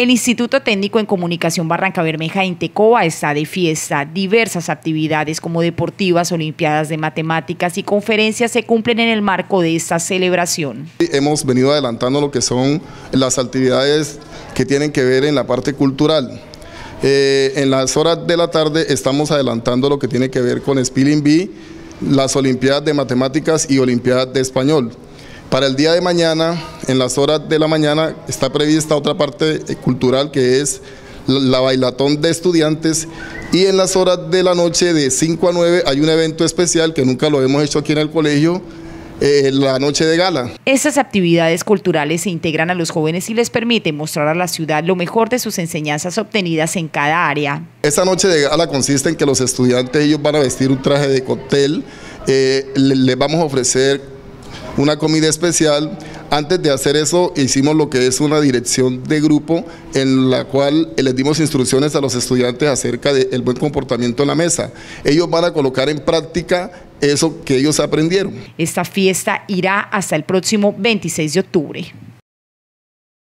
El Instituto Técnico en Comunicación Barranca Bermeja en Tecoa está de fiesta. Diversas actividades como deportivas, olimpiadas de matemáticas y conferencias se cumplen en el marco de esta celebración. Hemos venido adelantando lo que son las actividades que tienen que ver en la parte cultural. Eh, en las horas de la tarde estamos adelantando lo que tiene que ver con Spilling Bee, las Olimpiadas de Matemáticas y Olimpiadas de Español. Para el día de mañana, en las horas de la mañana, está prevista otra parte cultural que es la bailatón de estudiantes y en las horas de la noche de 5 a 9 hay un evento especial que nunca lo hemos hecho aquí en el colegio, eh, la noche de gala. Estas actividades culturales se integran a los jóvenes y les permiten mostrar a la ciudad lo mejor de sus enseñanzas obtenidas en cada área. Esta noche de gala consiste en que los estudiantes ellos van a vestir un traje de cóctel, eh, les vamos a ofrecer una comida especial. Antes de hacer eso hicimos lo que es una dirección de grupo en la cual les dimos instrucciones a los estudiantes acerca del buen comportamiento en la mesa. Ellos van a colocar en práctica eso que ellos aprendieron. Esta fiesta irá hasta el próximo 26 de octubre.